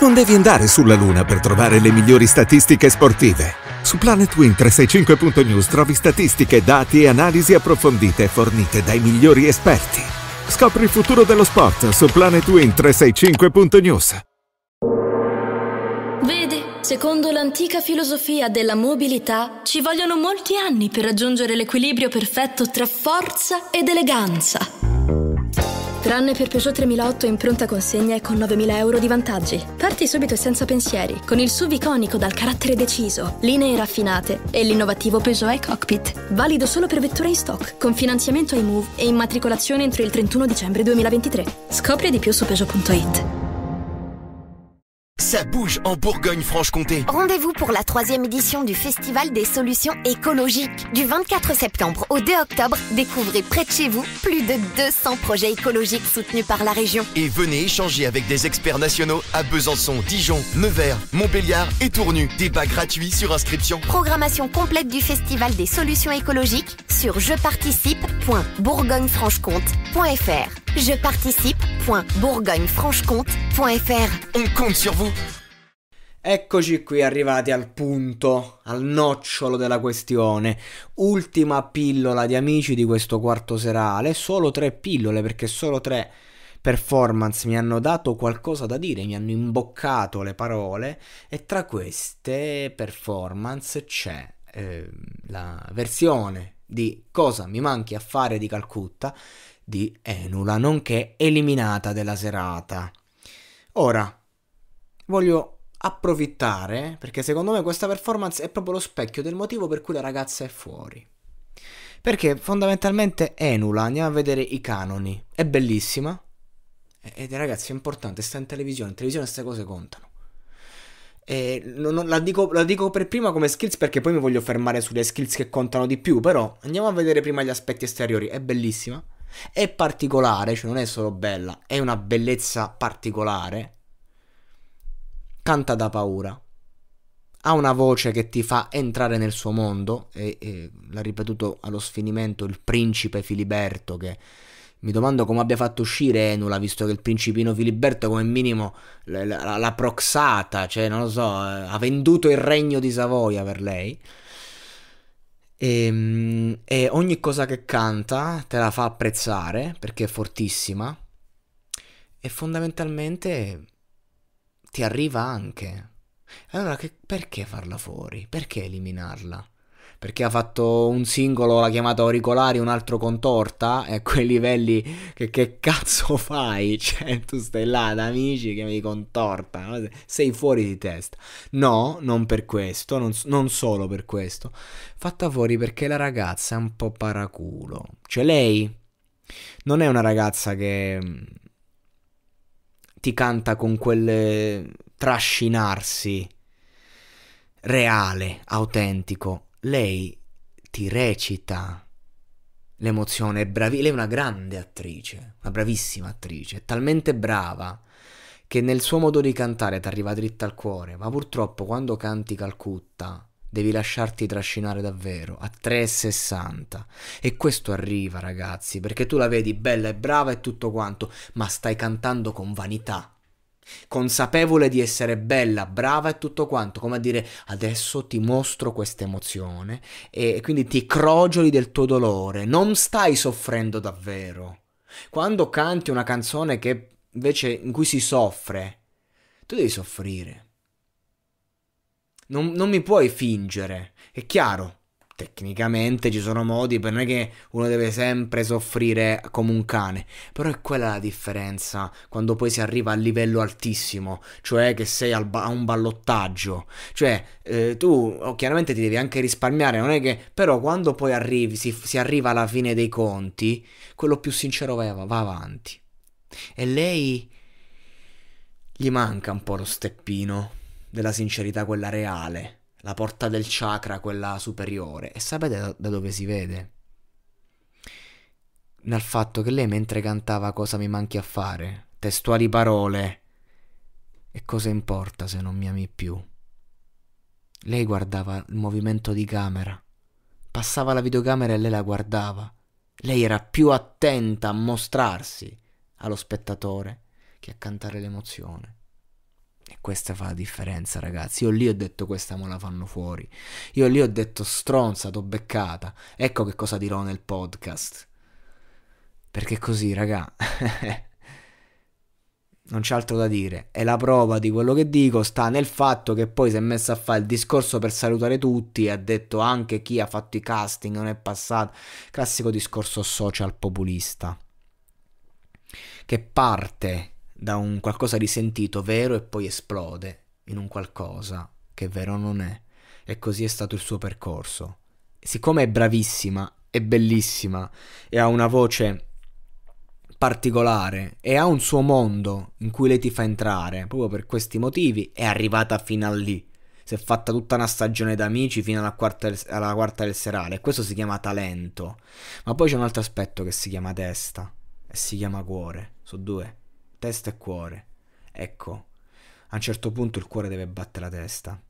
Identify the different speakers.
Speaker 1: Non devi andare sulla Luna per trovare le migliori statistiche sportive. Su planetwin365.news trovi statistiche, dati e analisi approfondite fornite dai migliori esperti. Scopri il futuro dello sport su planetwin365.news.
Speaker 2: Vede, secondo l'antica filosofia della mobilità, ci vogliono molti anni per raggiungere l'equilibrio perfetto tra forza ed eleganza. Tranne per Peugeot 3008 in pronta consegna e con 9.000 euro di vantaggi. Parti subito e senza pensieri, con il SUV iconico dal carattere deciso, linee raffinate e l'innovativo Peugeot e-Cockpit. Valido solo per vetture in stock, con finanziamento ai Move e immatricolazione entro il 31 dicembre 2023. Scopri di più su Peugeot.it.
Speaker 3: Ça bouge en Bourgogne-Franche-Comté.
Speaker 4: Rendez-vous pour la troisième édition du Festival des solutions écologiques. Du 24 septembre au 2 octobre, découvrez près de chez vous plus de 200 projets écologiques soutenus par la région.
Speaker 3: Et venez échanger avec des experts nationaux à Besançon, Dijon, Nevers, Montbéliard et Tournu. Débat gratuit sur inscription.
Speaker 4: Programmation complète du Festival des solutions écologiques sur jeparticipe.bourgognefranchecomte.fr. Jeparticipe.bourgognefranchecomte.fr.
Speaker 3: On compte sur vous.
Speaker 5: Eccoci qui arrivati al punto, al nocciolo della questione. Ultima pillola di amici di questo quarto serale. Solo tre pillole perché solo tre performance mi hanno dato qualcosa da dire, mi hanno imboccato le parole e tra queste performance c'è eh, la versione di Cosa mi manchi a fare di Calcutta di Enula, nonché eliminata della serata. Ora, voglio approfittare, perché secondo me questa performance è proprio lo specchio del motivo per cui la ragazza è fuori. Perché fondamentalmente Enula, andiamo a vedere i canoni, è bellissima, ed ragazzi è importante, sta in televisione, in televisione queste cose contano. E non, non, la, dico, la, dico, per prima come skills perché poi mi voglio fermare sulle skills che contano di più, però andiamo a vedere prima gli aspetti esteriori, è bellissima, è particolare, cioè non è solo bella, è una bellezza particolare, canta da paura, ha una voce che ti fa entrare nel suo mondo, e, e l'ha ripetuto allo sfinimento il principe Filiberto che mi domando come abbia fatto uscire Enula, visto che il principino Filiberto come minimo l'ha proxata, cioè non lo so, eh, ha venduto il regno di Savoia per lei. E, ehm, e, ogni cosa che canta te la fa apprezzare perché è fortissima e fondamentalmente ti arriva anche. Allora che, perché farla fuori? Perché eliminarla? Perché ha fatto un singolo, l'ha chiamato auricolari, un altro contorta, e a quei livelli che, che cazzo fai? Cioè, tu stai là da amici che mi contorta, no? sei fuori di testa. No, non per questo, non, non solo per questo. Fatta fuori perché la ragazza è un po' paraculo. Cioè, lei non è una ragazza che mm, ti canta con quel trascinarsi reale, autentico lei ti recita l'emozione, è bravi- lei è una grande attrice, una bravissima attrice, è talmente brava che nel suo modo di cantare ti arriva dritta al cuore, ma purtroppo quando canti Calcutta devi lasciarti trascinare davvero a 3,60 e questo arriva ragazzi perché tu la vedi bella e brava e tutto quanto ma stai cantando con vanità consapevole di essere bella, brava e tutto quanto, come a dire adesso ti mostro questa emozione e quindi ti crogioli del tuo dolore, non stai soffrendo davvero. Quando canti una canzone che invece in cui si soffre, tu devi soffrire. Non, non mi puoi fingere, è chiaro, tecnicamente ci sono modi per non è che uno deve sempre soffrire come un cane, però è quella la differenza quando poi si arriva a livello altissimo, cioè che sei ba- a un ballottaggio, cioè eh, tu oh, chiaramente ti devi anche risparmiare, non è che però quando poi arrivi, si, si arriva alla fine dei conti, quello più sincero va, va avanti. E lei gli manca un po' lo steppino della sincerità, quella reale la porta del chakra, quella superiore. E sapete da, dove si vede? Nel fatto che lei mentre cantava cosa mi manchi a fare, testuali parole, e cosa importa se non mi ami più? Lei guardava il movimento di camera, passava la videocamera e lei la guardava. Lei era più attenta a mostrarsi allo spettatore che a cantare l'emozione. Questa fa la differenza, ragazzi. Io lì ho detto questa me la fanno fuori. Io lì ho detto stronza, t'ho beccata. Ecco che cosa dirò nel podcast. Perché così, raga. non c'è altro da dire. E la prova di quello che dico sta nel fatto che poi si è messo a fare il discorso per salutare tutti e ha detto anche chi ha fatto i casting non è passato. Classico discorso social populista. Che parte da un qualcosa di sentito vero e poi esplode in un qualcosa che vero non è. E così è stato il suo percorso. Siccome è bravissima, è bellissima e ha una voce particolare e ha un suo mondo in cui lei ti fa entrare, proprio per questi motivi è arrivata fino a lì. Si è fatta tutta una stagione d'amici fino alla quarta, alla quarta del serale questo si chiama talento. Ma poi c'è un altro aspetto che si chiama testa e si chiama cuore. Sono due, testa e cuore. Ecco, a un certo punto il cuore deve battere la testa.